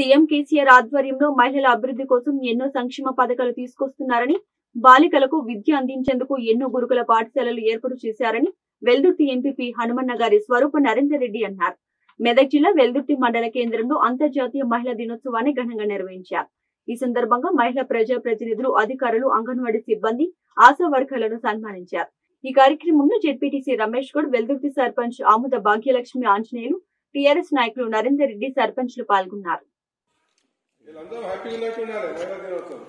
CM KCR ఆధ్వర్యంలో మహిళల అభివృద్ధి కోసం ఎన్నో సంక్షేమ పథకాలు తీసుకొస్తున్నారని బాలికలకు విద్య అందించేందుకు ఎన్నో గురుకుల పాఠశాలలు ఏర్పాటు చేశారని వెల్దుర్తి ఎంపీపీ హనుమన్న గారి స్వరూప నరేందర్ రెడ్డి అన్నారు. మెదక్ జిల్లా వెల్దుర్తి మండల కేంద్రంలో అంతర్జాతీయ మహిళా దినోత్సవాన్ని ఘనంగా నిర్వహించారు. ఈ సందర్భంగా మహిళా ప్రజా ప్రతినిధులు అధికారులు అంగన్వాడీ సిబ్బంది ఆశా వర్గాలను సన్మానించారు. ఈ కార్యక్రమంలో జెడ్పీటీసీ రమేష్ గౌడ్ వెల్దుర్తి సర్పంచ్ ఆముద భాగ్యలక్ష్మి ఆంజనేయులు టీఆర్ఎస్ నాయకులు నరేందర్ రెడ్డి సర్పంచ్లు పాల్గొన్నారు. వీళ్ళందరూ హ్యాపీగా ఉన్నట్టున్నారు మహిళా దినోత్సవం.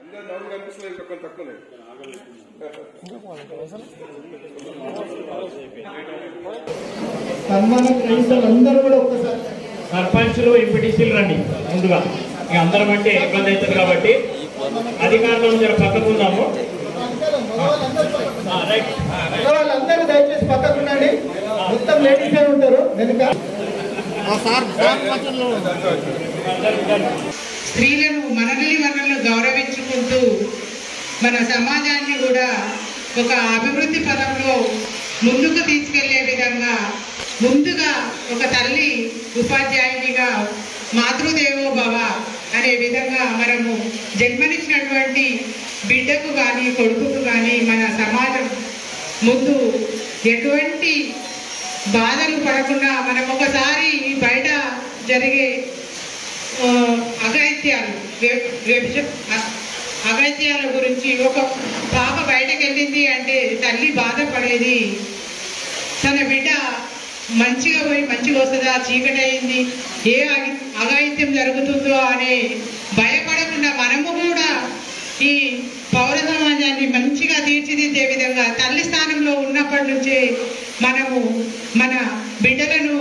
అందరూ నవ్వు కనిపిస్తుంది ఇంకా కొంచెం తక్కువనే సన్మానం కూడా ఒక్కసారి. సర్పంచులు ఎంపీటీసీలు రండి ముందుగా. ఇక అందరం అంటే ఇబ్బంది అవుతుంది కాబట్టి అధికారులను జర పక్కకు స్త్రీలను మనల్ని మనల్ని గౌరవించుకుంటూ మన సమాజాన్ని కూడా ఒక అభివృద్ధి పదంలో ముందుకు తీసుకెళ్ళే విధంగా ముందుగా ఒక తల్లి ఉపాధ్యాయునిగా మాతృదేవో భవ అనే విధంగా మనము జన్మనిచ్చినటువంటి బిడ్డకు కానీ కొడుకుకు కానీ మన సమాజం ముందు ఎటువంటి బాధలు పడకుండా మనం ఒకసారి బయట జరిగే అగైత్యాలు అఘాయిత్యాలు గురించి ఒక పాప బయటకు వెళ్ళింది అంటే తల్లి బాధపడేది. తన బిడ్డ మంచిగా పోయి మంచిగా వస్తుందా? చీకటి అయింది. ఏ అగాయిత్యం జరుగుతుందో అని భయపడకుండా మనము కూడా ఈ పౌర సమాజాన్ని మంచి తీర్చిదిద్దే విధంగా తల్లి స్థానంలో ఉన్నప్పటి నుంచే మనము మన బిడ్డలను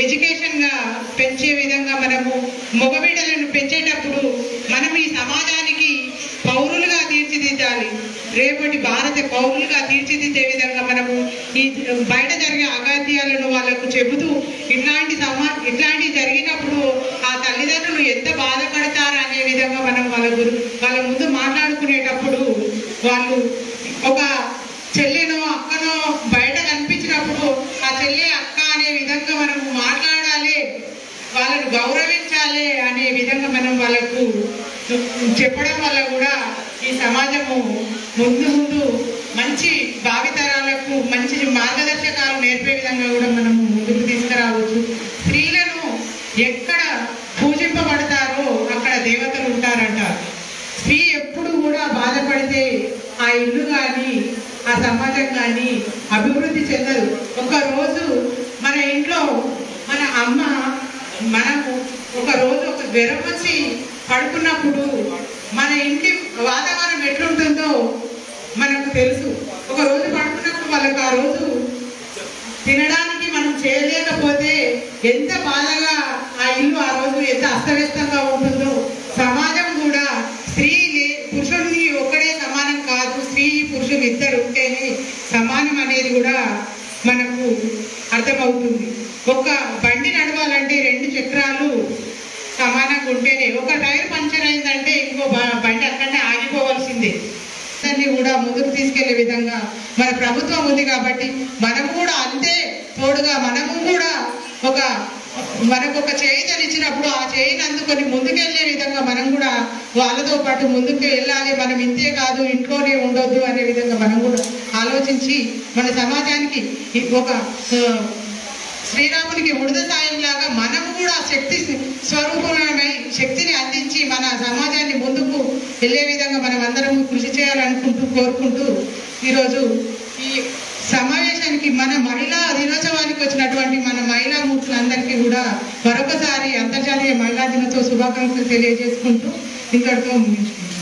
ఎడ్యుకేషన్గా పెంచే విధంగా మనము మగ బిడ్డలను పెంచేటప్పుడు మనం ఈ సమాజానికి పౌరులుగా తీర్చిదిద్దాలి. రేపటి భారత పౌరులుగా తీర్చిదిద్దే విధంగా మనము ఈ బయట జరిగే అగాధ్యాలను వాళ్ళకు చెబుతూ ఇట్లాంటి సమా ఇట్లాంటి జరిగినప్పుడు ఆ తల్లిదండ్రులు ఎంత బాధపడతారు అనే విధంగా మనం వాళ్ళ గురు వాళ్ళ ముందు మాట్లాడుకునేటప్పుడు వాళ్ళు ఒక చెల్లెనో అక్కనో బయట కనిపించినప్పుడు ఆ చెల్లె అక్క అనే విధంగా మనం మాట్లాడాలి వాళ్ళను గౌరవించాలి అనే విధంగా మనం వాళ్ళకు చెప్పడం వల్ల కూడా ఈ సమాజము ముందు ముందు మంచి భావితరాలకు మంచి మార్గదర్శకాలు నేర్పే విధంగా కూడా మనం ముందుకు తీసుకురావచ్చు. స్త్రీలను ఎక్కడ పూజింపబడతారో అక్కడ దేవతలు ఉంటారంట. స్త్రీ ఎప్పుడు కూడా బాధపడితే ఆ ఇల్లు కానీ ఆ సమాజం కానీ అభివృద్ధి చెందదు. ఒకరోజు మన ఇంట్లో మన అమ్మ మనము ఒక రోజు ఒక జ్వరం వచ్చి పడుకున్నప్పుడు మన ఇంటి వాతావరణం ఎట్లుంటుందో మనకు తెలుసు. ఒక రోజు పడుకున్నప్పుడు వాళ్ళకి ఆ రోజు తినడానికి మనం చేయలేకపోతే ఎంత బాధగా ఆ ఇల్లు ఆ రోజు ఎంత అస్తవ్యస్తంగా ఉంటుందో. సమాజం కూడా స్త్రీ పురుషుడిని ఒక్కడే సమానం కాదు. స్త్రీ పురుషులు ఇద్దరు ఉంటేనే సమానం అనేది కూడా మనకు అర్థమవుతుంది. ఒక బండి నడవాలంటే రెండు చక్రాలు సమానంగా ఉంటేనే. ఒక టైర్ పంచర్ అయిందంటే ఇంకో బండి అక్కడనే ఆగిపోవాల్సిందే. దాన్ని కూడా ముందుకు తీసుకెళ్ళే విధంగా మన ప్రభుత్వం ఉంది కాబట్టి మనం కూడా అంతే తోడుగా మనము కూడా ఒక మనకు ఒక చేయితని ఇచ్చినప్పుడు ఆ చేయిని అందుకొని ముందుకెళ్ళే విధంగా మనం కూడా వాళ్ళతో పాటు ముందుకు వెళ్ళాలి. మనం ఇంతే కాదు ఇంట్లోనే ఉండొద్దు అనే విధంగా మనం కూడా ఆలోచించి మన సమాజానికి ఒక శ్రీరామునికి ఉడద సాయం లాగా మనము కూడా శక్తి స్వరూపమై శక్తిని అందించి మన సమాజాన్ని ముందుకు వెళ్ళే విధంగా మనం అందరం కృషి చేయాలనుకుంటూ కోరుకుంటూ ఈరోజు ఈ సమావేశానికి మన మహిళా దినోత్సవానికి వచ్చినటువంటి మన మహిళా మూర్తులందరికీ కూడా మరొకసారి అంతర్జాతీయ మహిళా దినోత్సవ శుభాకాంక్షలు తెలియజేసుకుంటూ ఇంతటితో ముగించుకుంటాం